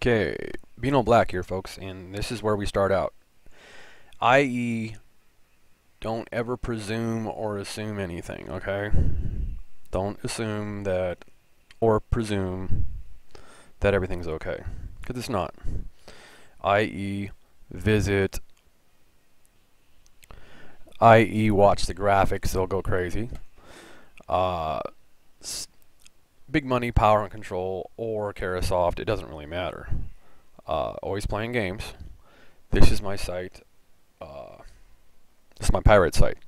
Okay, Beano Black here, folks, and this is where we start out. I.e., don't ever presume or assume anything, okay? Don't assume that or presume that everything's okay, because it's not. I.e., visit, i.e., watch the graphics, they'll go crazy. Uh, big money, power and control, or Karasoft, it doesn't really matter. Uh, always playing games. This is my site. Uh, this is my pirate site.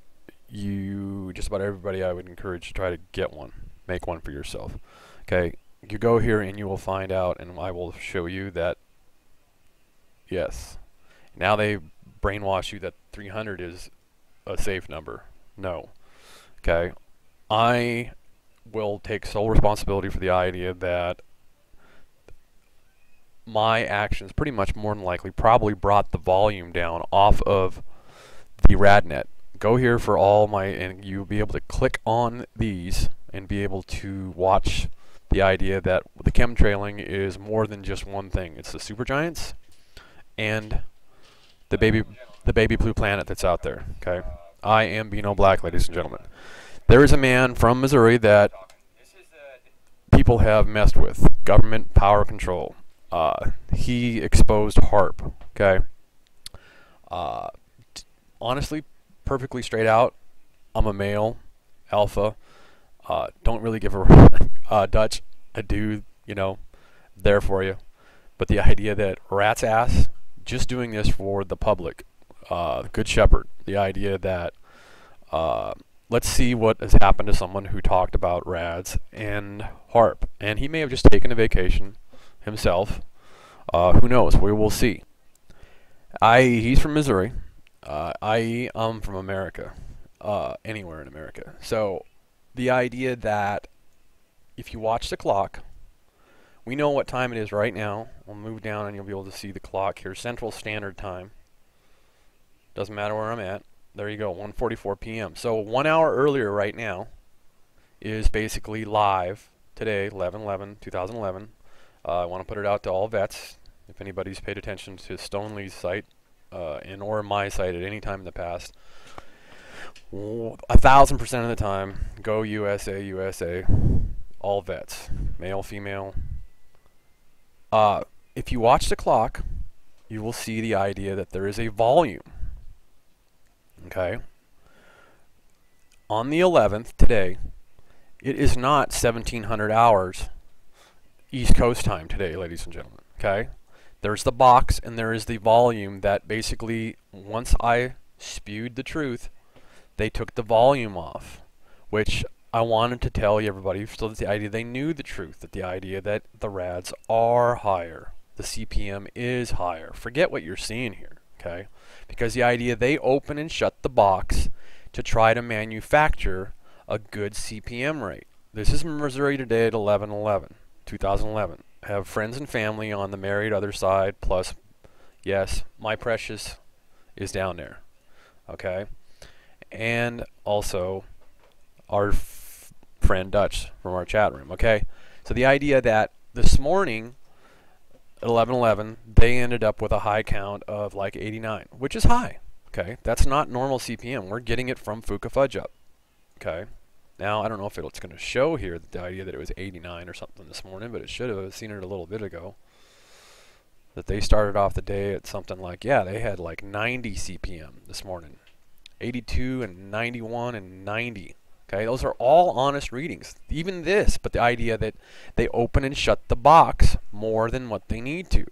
You, just about everybody, I would encourage to try to get one. Make one for yourself. Okay, you go here and you will find out, and I will show you that, yes. Now they brainwash you that 300 is a safe number. No. Okay. I will take sole responsibility for the idea that my actions pretty much more than likely probably brought the volume down off of the RadNet. Go here for all my, and you'll be able to click on these and be able to watch the idea that the chemtrailing is more than just one thing. It's the supergiants and the baby, the baby blue planet that's out there. Okay, I am Beano Black, ladies and gentlemen. There is a man from Missouri that people have messed with. Government power control. Uh, he exposed HAARP. Okay. Uh, honestly, perfectly straight out, I'm a male, alpha. Uh, don't really give a uh, Dutch a do, you know, there for you. But the idea that rat's ass, just doing this for the public, uh, good shepherd. The idea that uh, let's see what has happened to someone who talked about rads and HAARP. And he may have just taken a vacation himself. Uh, who knows? We will see. I he's from Missouri. Uh, I I'm from America. Uh, anywhere in America. So the idea that if you watch the clock, we know what time it is right now. We'll move down and you'll be able to see the clock here. Central Standard Time. Doesn't matter where I'm at there you go, 1:44 p.m. So one hour earlier right now is basically live today, 11-11-2011. Uh, I want to put it out to all vets. If anybody's paid attention to Stonely's site uh, and or my site at any time in the past, a thousand percent of the time, go USA, USA, all vets, male, female. Uh, if you watch the clock, you will see the idea that there is a volume okay, on the 11th today, it is not 1700 hours East Coast time today, ladies and gentlemen, okay? There's the box and there is the volume that basically, once I spewed the truth, they took the volume off, which I wanted to tell you everybody so that the idea they knew the truth, that the idea that the rads are higher, the CPM is higher. Forget what you're seeing here, okay? because the idea they open and shut the box to try to manufacture a good CPM rate. This is Missouri Today at 11/11, 2011. I have friends and family on the married other side, plus, yes, my precious is down there. Okay? And also our friend Dutch from our chat room. Okay? So the idea that this morning 1111, they ended up with a high count of like 89, which is high. Okay, that's not normal CPM. We're getting it from Fuka Fudge Up. Okay, now I don't know if it's going to show here the idea that it was 89 or something this morning, but it should have seen it a little bit ago. That they started off the day at something like yeah, they had like 90 CPM this morning, 82 and 91 and 90. Okay, those are all honest readings. Even this, but the idea that they open and shut the box more than what they need to,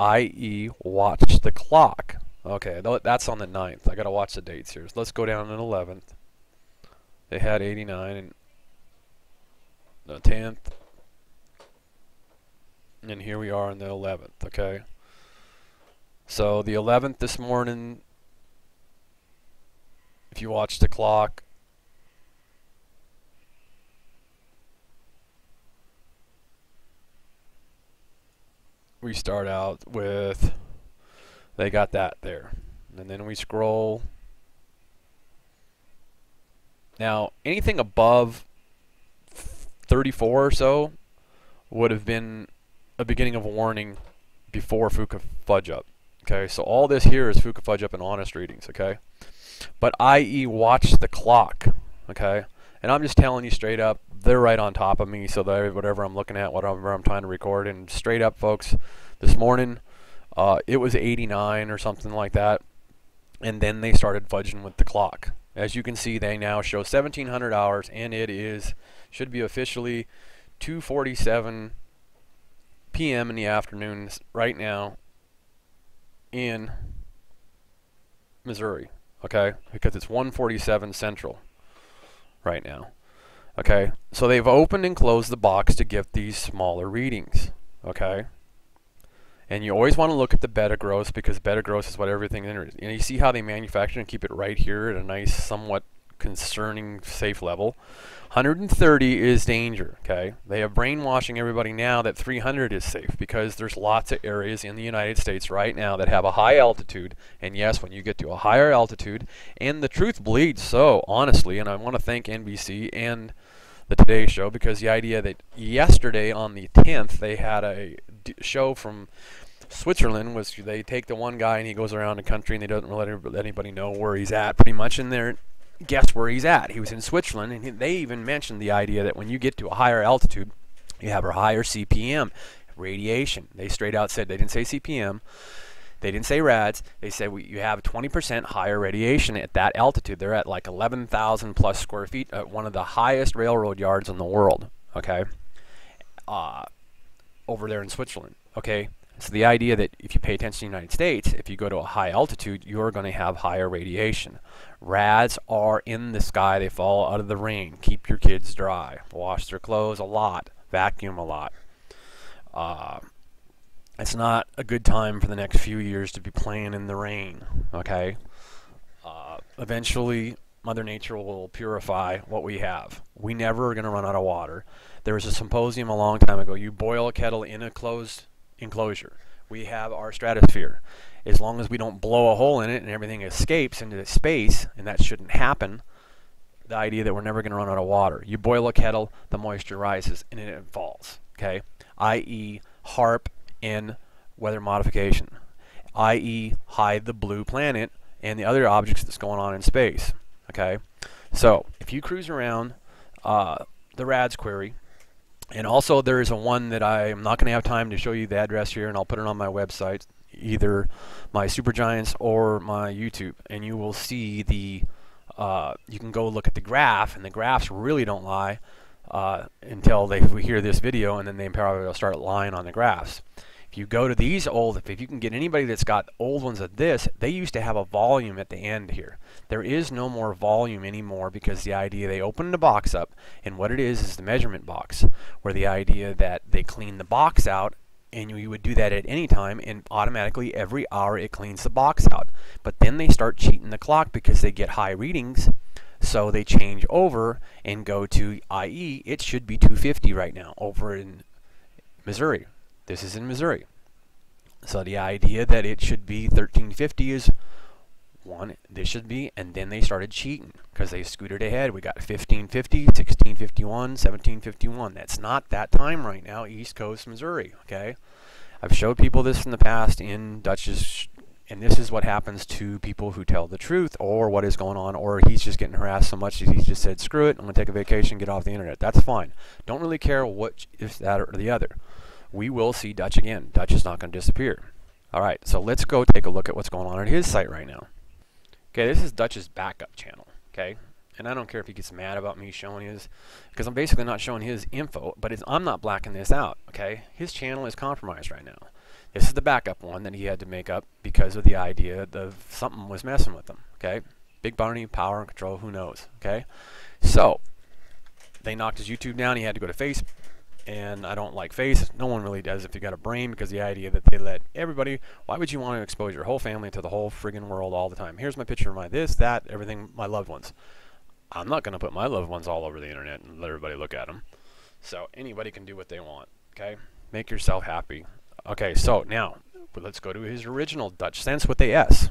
i.e., watch the clock. Okay, that's on the 9th. I got to watch the dates here. Let's go down to the 11th. They had 89 and the 10th. And here we are on the 11th, okay? So the 11th this morning, if you watch the clock, we start out with they got that there and then we scroll now anything above 34 or so would have been a beginning of a warning before Fuka Fudge Up. Okay, so all this here is Fuka Fudge Up and honest readings. Okay, but IE watch the clock. Okay, and I'm just telling you straight up, they're right on top of me. So that whatever I'm looking at, whatever I'm trying to record, and straight up, folks, this morning uh, it was 89 or something like that, and then they started fudging with the clock. As you can see, they now show 1700 hours, and it is should be officially 2:47 p.m. in the afternoon right now in Missouri. Okay, because it's 1:47 Central right now. Okay, so they've opened and closed the box to give these smaller readings. Okay, and you always want to look at the beta gross because beta gross is what everything is. And you see how they manufacture and keep it right here at a nice, somewhat concerning safe level. 130 is danger, okay? They have brainwashing everybody now that 300 is safe because there's lots of areas in the United States right now that have a high altitude. And yes, when you get to a higher altitude, and the truth bleeds so, honestly, and I want to thank NBC and the Today Show because the idea that yesterday on the 10th they had a show from Switzerland was they take the one guy and he goes around the country and they don't let anybody know where he's at pretty much in there guess where he's at he was in Switzerland and he, they even mentioned the idea that when you get to a higher altitude you have a higher CPM radiation they straight out said they didn't say CPM they didn't say rads. They said you have 20% higher radiation at that altitude. They're at like 11,000 plus square feet at one of the highest railroad yards in the world. Okay, uh, over there in Switzerland. Okay, so the idea that if you pay attention to the United States, if you go to a high altitude, you're going to have higher radiation. Rads are in the sky. They fall out of the rain. Keep your kids dry. Wash their clothes a lot. Vacuum a lot. Uh, it's not a good time for the next few years to be playing in the rain. Okay. Uh, eventually, Mother Nature will purify what we have. We never are going to run out of water. There was a symposium a long time ago. You boil a kettle in a closed enclosure. We have our stratosphere. As long as we don't blow a hole in it and everything escapes into space, and that shouldn't happen, the idea that we're never going to run out of water. You boil a kettle, the moisture rises, and it falls. Okay, i.e., HAARP in weather modification, i.e., hide the blue planet and the other objects that's going on in space. Okay, so if you cruise around uh, the RADS query, and also there is a one that I am not going to have time to show you the address here, and I'll put it on my website, either my Supergiants or my YouTube, and you will see the. Uh, you can go look at the graph, and the graphs really don't lie uh, until they we hear this video, and then they probably will start lying on the graphs you go to these old, if you can get anybody that's got old ones of this, they used to have a volume at the end here. There is no more volume anymore because the idea they open the box up, and what it is is the measurement box, where the idea that they clean the box out and you would do that at any time and automatically every hour it cleans the box out. But then they start cheating the clock because they get high readings so they change over and go to IE it should be 250 right now over in Missouri this is in Missouri. So the idea that it should be 1350 is one, this should be, and then they started cheating because they scooted ahead. We got 1550, 1651, 1751. That's not that time right now, East Coast Missouri, okay? I've showed people this in the past in Dutch's, and this is what happens to people who tell the truth or what is going on, or he's just getting harassed so much that he just said, screw it, I'm going to take a vacation, get off the internet. That's fine. Don't really care what if that or the other we will see Dutch again. Dutch is not going to disappear. All right, so let's go take a look at what's going on at his site right now. Okay, this is Dutch's backup channel, okay? And I don't care if he gets mad about me showing his, because I'm basically not showing his info, but I'm not blacking this out, okay? His channel is compromised right now. This is the backup one that he had to make up because of the idea of something was messing with him, okay? Big Barney, power and control, who knows, okay? So, they knocked his YouTube down. He had to go to Facebook and I don't like face. No one really does if you got a brain because the idea that they let everybody, why would you want to expose your whole family to the whole friggin' world all the time? Here's my picture of my this, that, everything, my loved ones. I'm not going to put my loved ones all over the internet and let everybody look at them. So anybody can do what they want, okay? Make yourself happy. Okay, so now let's go to his original Dutch cents with the S.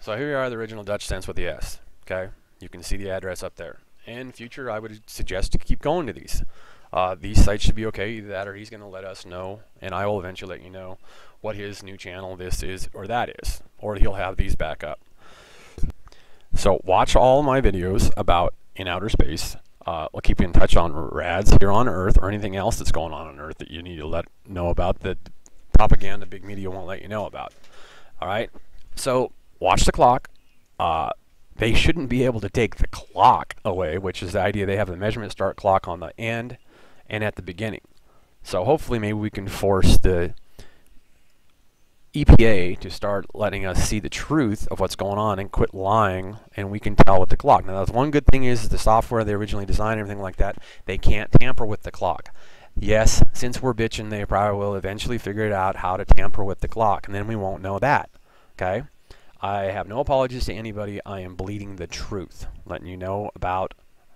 So here are the original Dutch cents with the S, okay? You can see the address up there. In future, I would suggest to keep going to these. Uh, these sites should be okay, either that or he's going to let us know, and I will eventually let you know what his new channel this is or that is, or he'll have these back up. So watch all my videos about in outer space. Uh, I'll keep you in touch on rads here on Earth or anything else that's going on on Earth that you need to let know about that propaganda big media won't let you know about. All right. So watch the clock. Uh, they shouldn't be able to take the clock away, which is the idea they have the measurement start clock on the end and at the beginning. So hopefully maybe we can force the EPA to start letting us see the truth of what's going on and quit lying and we can tell with the clock. Now that's one good thing is the software they originally designed everything like that, they can't tamper with the clock. Yes, since we're bitching, they probably will eventually figure it out how to tamper with the clock and then we won't know that. Okay? I have no apologies to anybody. I am bleeding the truth, letting you know about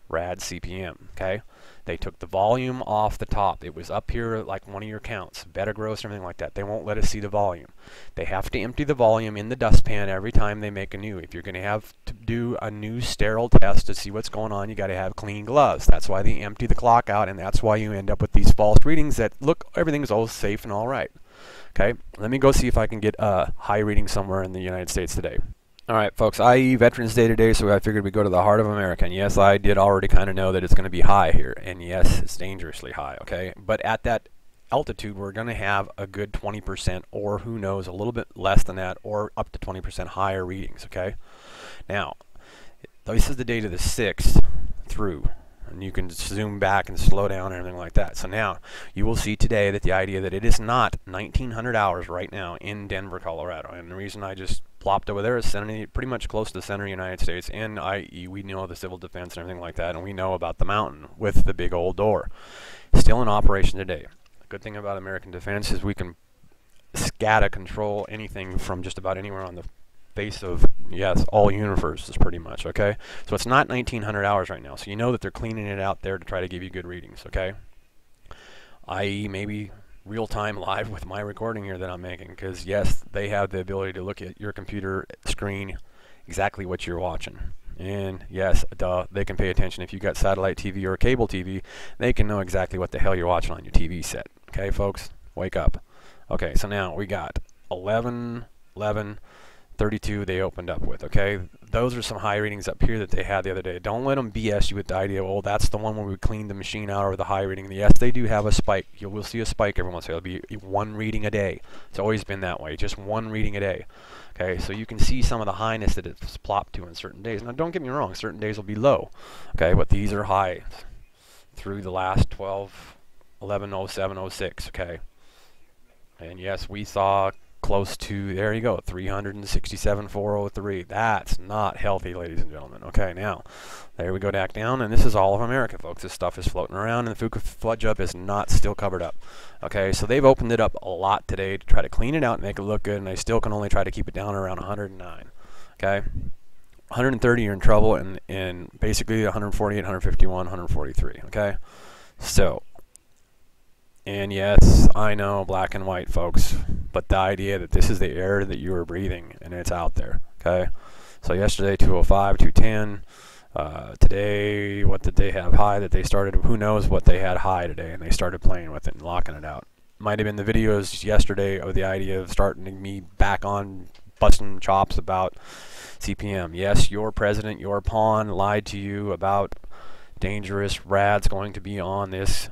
RAD CPM. Okay? They took the volume off the top. It was up here like one of your counts, beta gross or anything like that. They won't let us see the volume. They have to empty the volume in the dustpan every time they make a new. If you're going to have to do a new sterile test to see what's going on, you got to have clean gloves. That's why they empty the clock out, and that's why you end up with these false readings that look everything's all safe and all right. Okay, let me go see if I can get a high reading somewhere in the United States today. All right, folks, IE Veterans Day today, so I figured we'd go to the heart of America. And yes, I did already kind of know that it's going to be high here. And yes, it's dangerously high, okay? But at that altitude, we're going to have a good 20%, or who knows, a little bit less than that, or up to 20% higher readings, okay? Now, this is the date of the 6th through and you can zoom back and slow down and everything like that. So now you will see today that the idea that it is not 1900 hours right now in Denver, Colorado. And the reason I just plopped over there is pretty much close to the center of the United States. And i.e. we know the civil defense and everything like that. And we know about the mountain with the big old door. Still in operation today. The good thing about American defense is we can SCADA control anything from just about anywhere on the face of, yes, all universes pretty much, okay? So it's not 1900 hours right now. So you know that they're cleaning it out there to try to give you good readings, okay? I.e. maybe real-time live with my recording here that I'm making because yes, they have the ability to look at your computer screen exactly what you're watching. And yes, duh, they can pay attention. If you got satellite TV or cable TV, they can know exactly what the hell you're watching on your TV set. Okay, folks? Wake up. Okay, so now we got 11, 11, 32 they opened up with, okay? Those are some high readings up here that they had the other day. Don't let them BS you with the idea, well, that's the one where we cleaned the machine out or the high reading. Yes, they do have a spike. You will see a spike every once in a while. It'll be one reading a day. It's always been that way, just one reading a day. Okay, so you can see some of the highness that it's plopped to in certain days. Now, don't get me wrong, certain days will be low, okay, but these are high through the last 12, 11, 07, 06, okay? And yes, we saw close to, there you go, 367,403. That's not healthy, ladies and gentlemen. Okay, now, there we go back down, and this is all of America, folks. This stuff is floating around, and the Fuca Flood is not still covered up. Okay, so they've opened it up a lot today to try to clean it out and make it look good, and they still can only try to keep it down around 109. Okay? 130 you're in trouble, and, and basically 148, 151, 143. Okay? So, and yes, I know, black and white, folks, but the idea that this is the air that you are breathing and it's out there, okay? So yesterday, 205, 210. Uh, today, what did they have high that they started? Who knows what they had high today, and they started playing with it and locking it out. Might have been the videos yesterday of the idea of starting me back on busting chops about CPM. Yes, your president, your pawn lied to you about dangerous rads going to be on this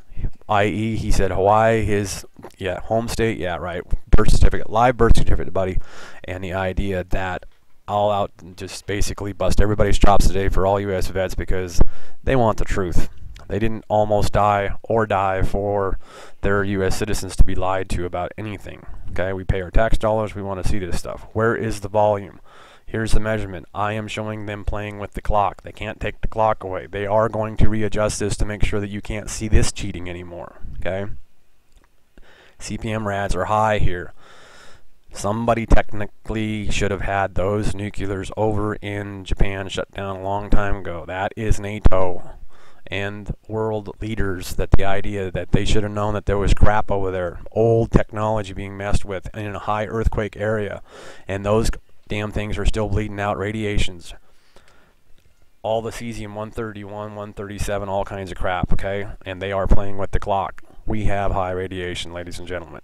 i.e., he said Hawaii, his yeah home state, yeah right, birth certificate, live birth certificate, buddy, and the idea that all out just basically bust everybody's chops today for all U.S. vets because they want the truth. They didn't almost die or die for their U.S. citizens to be lied to about anything. Okay, we pay our tax dollars. We want to see this stuff. Where is the volume? Here's the measurement. I am showing them playing with the clock. They can't take the clock away. They are going to readjust this to make sure that you can't see this cheating anymore. Okay? CPM rads are high here. Somebody technically should have had those nuclears over in Japan shut down a long time ago. That is NATO and world leaders that the idea that they should have known that there was crap over there, old technology being messed with in a high earthquake area. And those damn things are still bleeding out radiations. all the cesium 131, 137, all kinds of crap, okay? And they are playing with the clock. We have high radiation, ladies and gentlemen.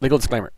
Legal disclaimer.